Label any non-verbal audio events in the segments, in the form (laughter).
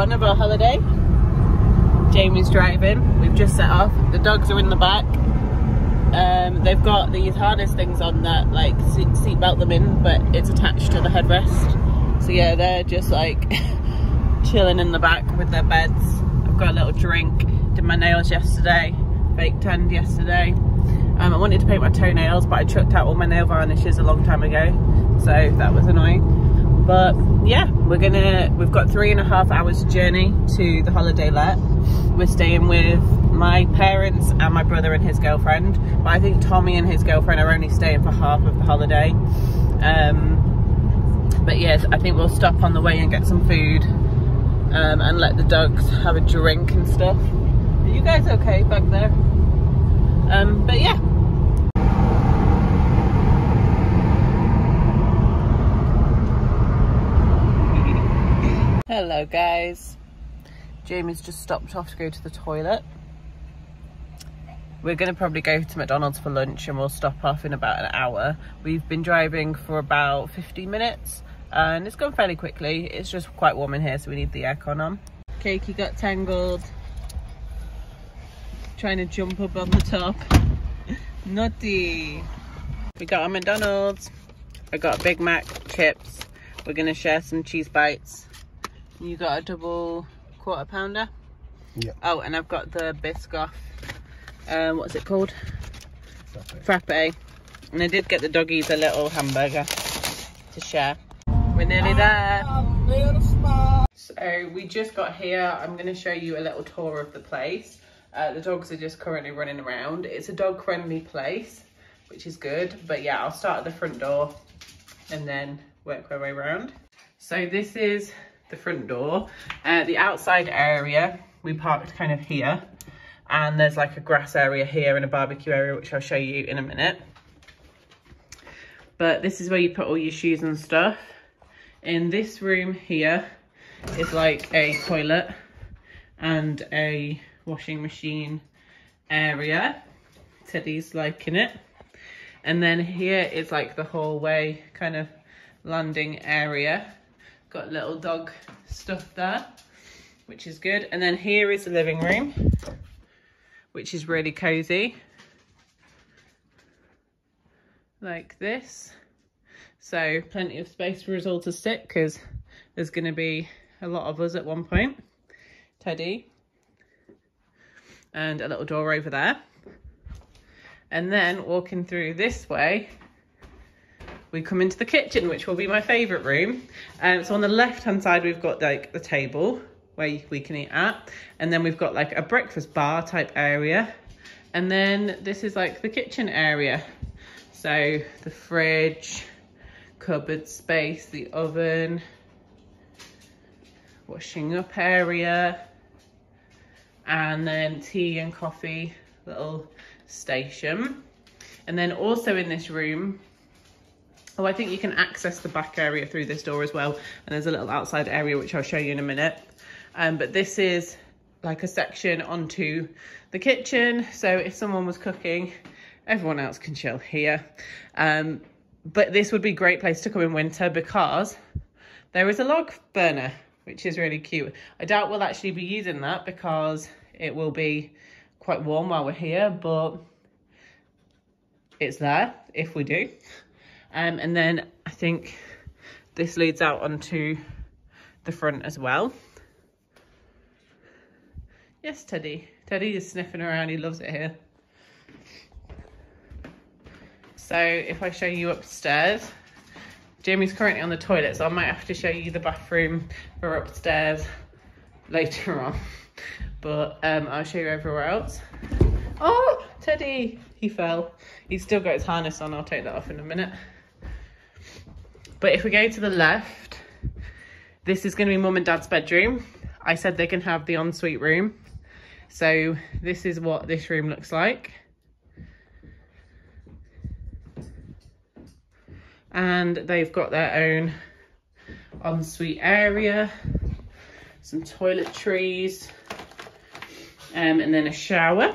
one of our holiday. Jamie's driving. We've just set off. The dogs are in the back. Um, they've got these harness things on that like seat, seat belt them in, but it's attached to the headrest. So yeah, they're just like (laughs) chilling in the back with their beds. I've got a little drink. Did my nails yesterday. Fake tanned yesterday. Um, I wanted to paint my toenails, but I chucked out all my nail varnishes a long time ago, so that was annoying but yeah we're gonna we've got three and a half hours journey to the holiday let we're staying with my parents and my brother and his girlfriend. But i think tommy and his girlfriend are only staying for half of the holiday. Um, but yes i think we'll stop on the way and get some food um, and let the dogs have a drink and stuff. Are you guys okay back there? Um, but yeah Hello guys. Jamie's just stopped off to go to the toilet. We're going to probably go to McDonald's for lunch and we'll stop off in about an hour. We've been driving for about 50 minutes and it's gone fairly quickly. It's just quite warm in here so we need the aircon on. Cakey got tangled. Trying to jump up on the top. Naughty. We got our McDonald's. I got a Big Mac, chips. We're going to share some cheese bites you got a double quarter pounder? Yeah. Oh, and I've got the Biscoff, um, what's it called? Frappe. Frappe. And I did get the doggies a little hamburger to share. We're nearly there. So we just got here. I'm going to show you a little tour of the place. Uh, the dogs are just currently running around. It's a dog friendly place, which is good. But yeah, I'll start at the front door and then work my way around. So this is the front door. Uh, the outside area, we parked kind of here. And there's like a grass area here and a barbecue area, which I'll show you in a minute. But this is where you put all your shoes and stuff. In this room here is like a toilet and a washing machine area. Teddy's liking it. And then here is like the hallway kind of landing area Got little dog stuff there, which is good. And then here is the living room, which is really cozy. Like this. So plenty of space for us all to sit because there's going to be a lot of us at one point. Teddy. And a little door over there. And then walking through this way we come into the kitchen, which will be my favourite room. Um, so on the left-hand side, we've got like the table where we can eat at. And then we've got like a breakfast bar type area. And then this is like the kitchen area. So the fridge, cupboard space, the oven, washing up area, and then tea and coffee little station. And then also in this room, Oh, I think you can access the back area through this door as well. And there's a little outside area, which I'll show you in a minute. Um, but this is like a section onto the kitchen. So if someone was cooking, everyone else can chill here. Um, but this would be a great place to come in winter because there is a log burner, which is really cute. I doubt we'll actually be using that because it will be quite warm while we're here, but it's there if we do. Um, and then I think this leads out onto the front as well. Yes, Teddy. Teddy is sniffing around. He loves it here. So if I show you upstairs, Jamie's currently on the toilet, so I might have to show you the bathroom for upstairs later on. (laughs) But um, I'll show you everywhere else. Oh, Teddy, he fell. He's still got his harness on. I'll take that off in a minute. But if we go to the left, this is going to be mum and dad's bedroom. I said they can have the ensuite room. So this is what this room looks like. And they've got their own ensuite area, some toiletries, um, and then a shower.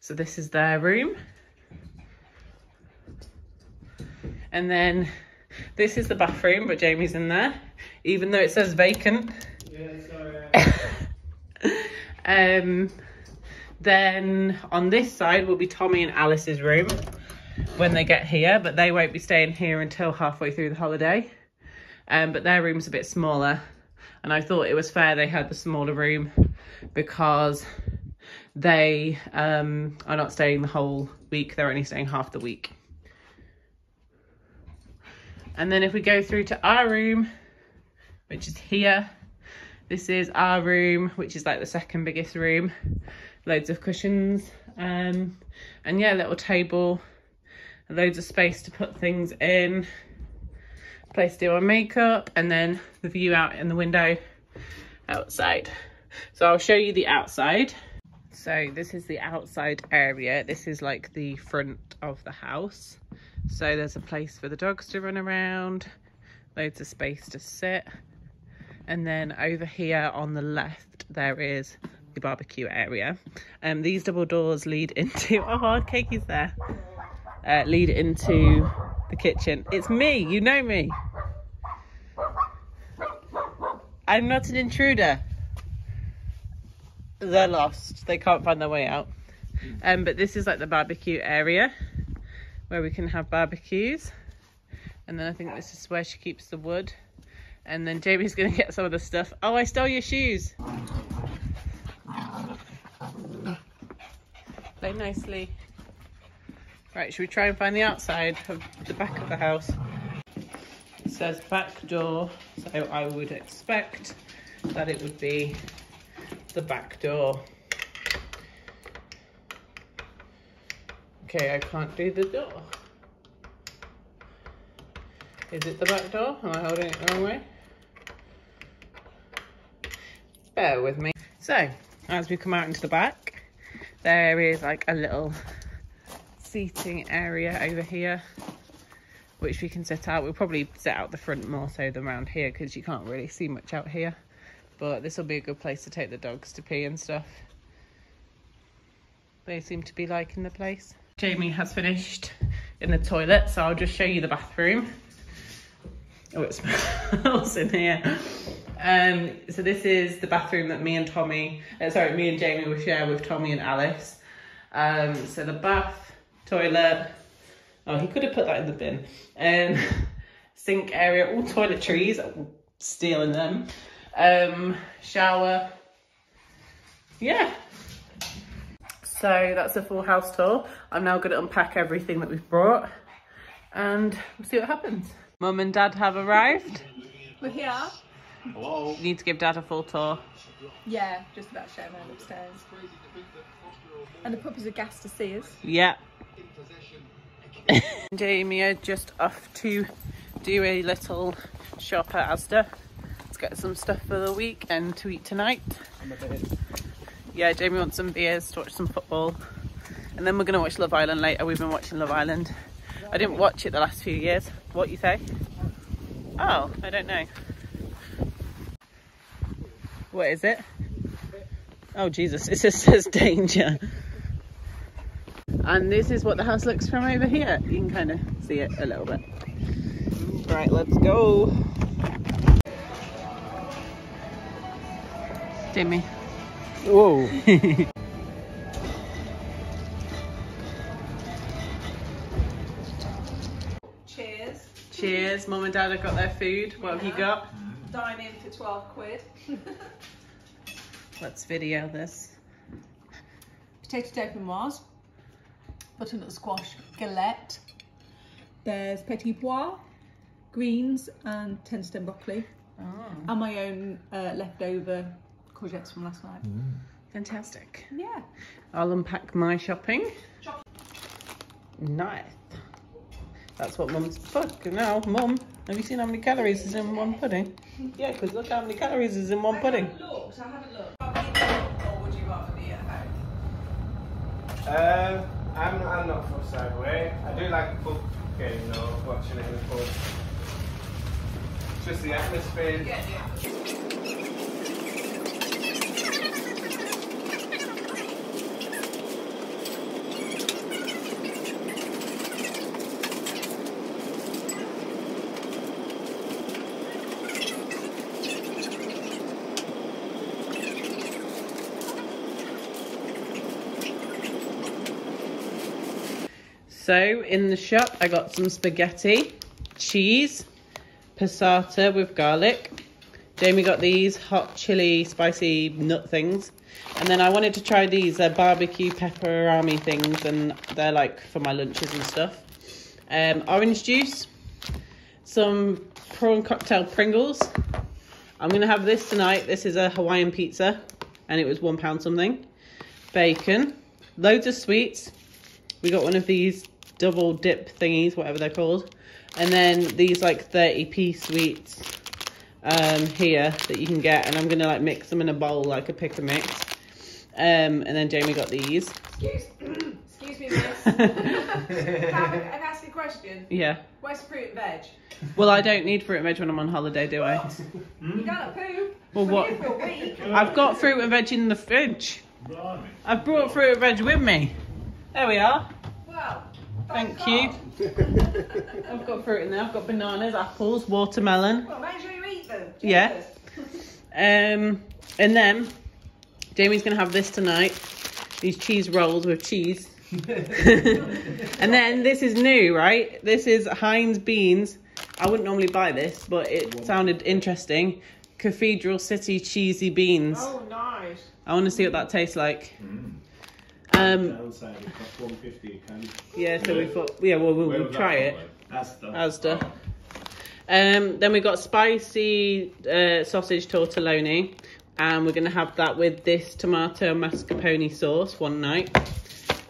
So this is their room. And then this is the bathroom, but Jamie's in there. even though it says vacant. Yeah, sorry. (laughs) Um, then on this side will be Tommy and Alice's room when they get here, but they won't be staying here until halfway through the holiday. Um, but their room's a bit smaller, and I thought it was fair they had the smaller room because they um, are not staying the whole week, they're only staying half the week. And then if we go through to our room, which is here, this is our room, which is like the second biggest room. Loads of cushions. Um, and yeah, little table. Loads of space to put things in. Place to do our makeup. And then the view out in the window outside. So I'll show you the outside. So this is the outside area. This is like the front of the house. So there's a place for the dogs to run around. Loads of space to sit. And then over here on the left, there is the barbecue area. Um, these double doors lead into, (laughs) oh, hard cake there. Uh, lead into the kitchen. It's me, you know me. I'm not an intruder. They're lost. They can't find their way out. Um, but this is like the barbecue area where we can have barbecues. And then I think this is where she keeps the wood. And then Jamie's going to get some of the stuff. Oh, I stole your shoes. Play nicely. Right, should we try and find the outside of the back of the house? It says back door, so I would expect that it would be the back door. Okay, I can't do the door. Is it the back door? Am I holding it the wrong way? Bear with me. So, as we come out into the back, there is like a little seating area over here, which we can set out. We'll probably set out the front more so than around here because you can't really see much out here. But this will be a good place to take the dogs to pee and stuff. They seem to be liking the place. Jamie has finished in the toilet, so I'll just show you the bathroom. Oh, it smells (laughs) in here. Um, so this is the bathroom that me and Tommy, uh, sorry, me and Jamie will share with Tommy and Alice. Um, so the bath, toilet, oh, he could have put that in the bin. Um, (laughs) sink area, all toiletries, stealing them. Um, shower, yeah. So that's a full house tour. I'm now going to unpack everything that we've brought and we'll see what happens. Mum and Dad have arrived. We're here. Hello. You need to give Dad a full tour. Yeah, just about showing around upstairs. And the puppies are gassed to see us. Yeah. Jamie (laughs) are just off to do a little shop at Asda. Let's get some stuff for the week and to eat tonight. Yeah, Jamie wants some beers to watch some football. And then we're going to watch Love Island later. We've been watching Love Island. I didn't watch it the last few years. What you say? Oh, I don't know. What is it? Oh Jesus, it just (laughs) says danger. And this is what the house looks from over here. You can kind of see it a little bit. Right, let's go. Jamie. Whoa. (laughs) Cheers. Cheers. Mum and Dad have got their food. What have you got? Dine in for 12 quid. Let's video this. Potato dauphinoise. Butternut squash galette. There's petit pois, greens and Tenderstem broccoli. Oh, And my own uh, leftover courgettes from last night. fantastic. Yeah. I'll unpack my shopping. Nice. That's what mum's. Fuck, now, mum. Have you seen how many calories is in one pudding? Yeah, because look how many calories is in one pudding. looked, I haven't looked. Or would you rather be at home? Um, I'm not, I'm not fussed either way. I do like cooking, you know, watching it in the pub. Just the atmosphere. Yeah, yeah. So in the shop, I got some spaghetti, cheese, passata with garlic. Jamie got these hot chili spicy nut things. And then I wanted to try these uh, barbecue pepperami things and they're like for my lunches and stuff. Um, orange juice, some prawn cocktail Pringles. I'm gonna have this tonight. This is a Hawaiian pizza and it was one pound something. Bacon, loads of sweets. We got one of these double dip thingies, whatever they're called. And then these like 30p sweets um, here that you can get. And I'm gonna like mix them in a bowl like a pick and mix. Um, and then Jamie got these. Excuse, (clears throat) excuse me, miss. Can I can I ask a question? Yeah. Where's fruit and veg? Well, I don't need fruit and veg when I'm on holiday, do I? You gotta poop. Well, what? here for a week. I've got fruit and veg in the fridge. Blimey. I've brought fruit and veg with me. There we are. Well, Thank you. (laughs) I've got fruit in there. I've got bananas, apples, watermelon. Well, make sure you eat them. Yeah. Um, and then Jamie's gonna have this tonight. These cheese rolls with cheese. (laughs) and then this is new, right? This is Heinz beans. I wouldn't normally buy this, but it sounded interesting. Cathedral City cheesy beans. Oh, nice. I want to see what that tastes like. Mm. Um, Downside, it costs 150 a can. yeah, so we thought, yeah, well, we'll, Where we'll was try it. from, though? Asda. Asda. Um, then we got spicy uh, sausage tortelloni, and we're gonna have that with this tomato mascarpone sauce one night.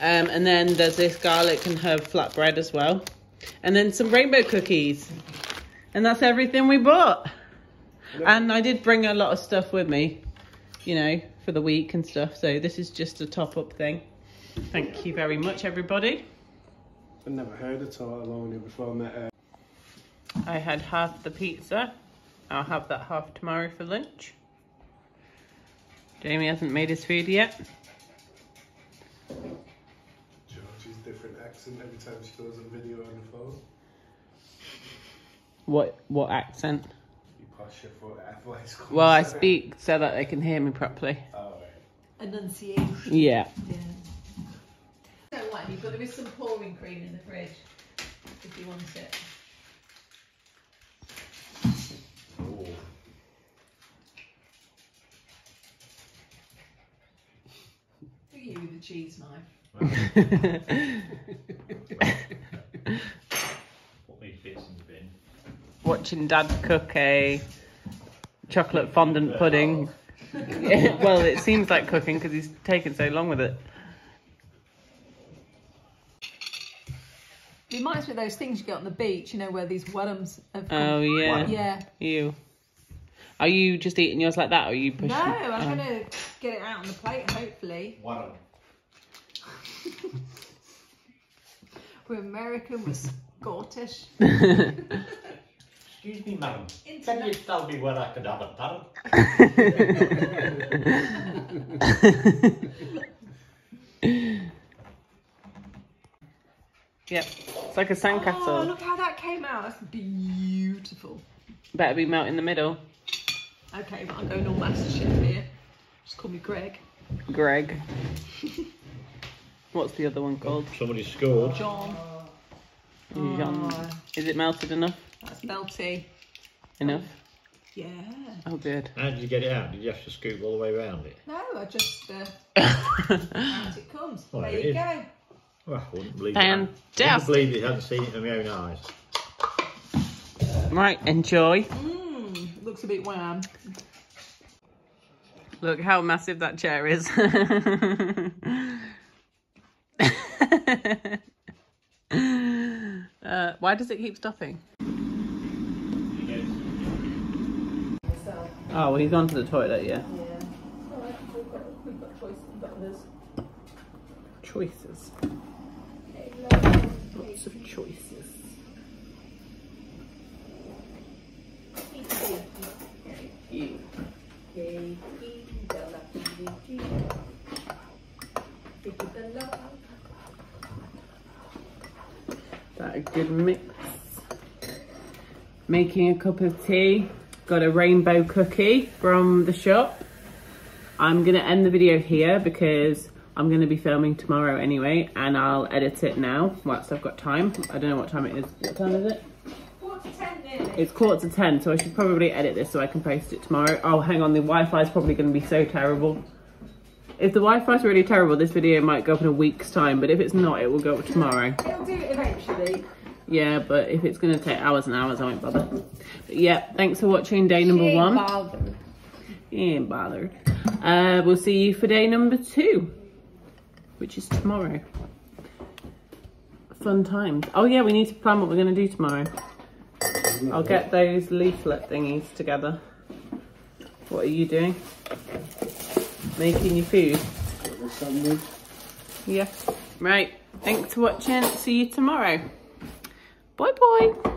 Um, and then there's this garlic and herb flatbread as well, and then some rainbow cookies, and that's everything we bought. And I did bring a lot of stuff with me, you know, for the week and stuff. So this is just a top up thing. Thank you very much, everybody. I've never heard of tortelloni before I met her. I had half the pizza. I'll have that half tomorrow for lunch. Jamie hasn't made his food yet. Georgie's different accent every time she does a video on the phone. What what accent? You posh your foot halfway. Well, I speak so that they can hear me properly. Enunciation. Yeah. Yeah. So what? You've got there is some pouring cream in the fridge if you want it. Oh. Look at you with the cheese knife. Put these bits in the bin. Watching Dad cook a chocolate fondant pudding. (laughs) well, it seems like cooking because he's taken so long with it. It reminds me of those things you get on the beach, you know, where these worms have come. Oh yeah. Yeah. You. Are you just eating yours like that, or are you pushing? No, I'm Oh. gonna get it out on the plate, hopefully. One (laughs) We're American, we're Scottish. (laughs) Excuse me, madam. Can you tell me where I could have a parrot? (laughs) Yep. It's like a sandcastle. Oh, look how that came out. That's beautiful. Better be melt in the middle. Okay, but I'm going all MasterChef here. Just call me Greg. Greg. What's the other one called? Somebody scored. John. Jean. Oh, Is it melted enough? That's melty. Enough? Yeah. Oh, good. How did you get it out? Did you have to scoop all the way around it? No, I just uh, out it comes. Well, there it you is. go. Well, I wouldn't believe it. I wouldn't Fantastic. believe it hadn't seen it with my own eyes. Right, enjoy. Mmm, looks a bit warm. Look how massive that chair is. (laughs) uh, why does it keep stopping? Oh, well, he's gone to the toilet, yeah. Yeah. Alright, we've got, we've got choice, we've got others. Choices. Lots of choices. That a good mix. Making a cup of tea. Got a rainbow cookie from the shop. I'm gonna end the video here because I'm going to be filming tomorrow anyway, and I'll edit it now whilst I've got time. I don't know what time it is. What time is it? It's quarter to ten, so I should probably edit this so I can post it tomorrow. Oh, hang on, the Wi-Fi is probably going to be so terrible. If the Wi-Fi is really terrible, this video might go up in a week's time, but if it's not, it will go up tomorrow. It'll do it eventually. Yeah, but if it's going to take hours and hours, I won't bother. But yeah, thanks for watching day number one. Bothered. You ain't bothered. Uh, we'll see you for day number two, which is tomorrow. Fun times. Oh yeah, we need to plan what we're going to do tomorrow. I'll get those leaflet thingies together. What are you doing? Making your food? Yeah. Right. Thanks for watching. See you tomorrow. Boy, boy.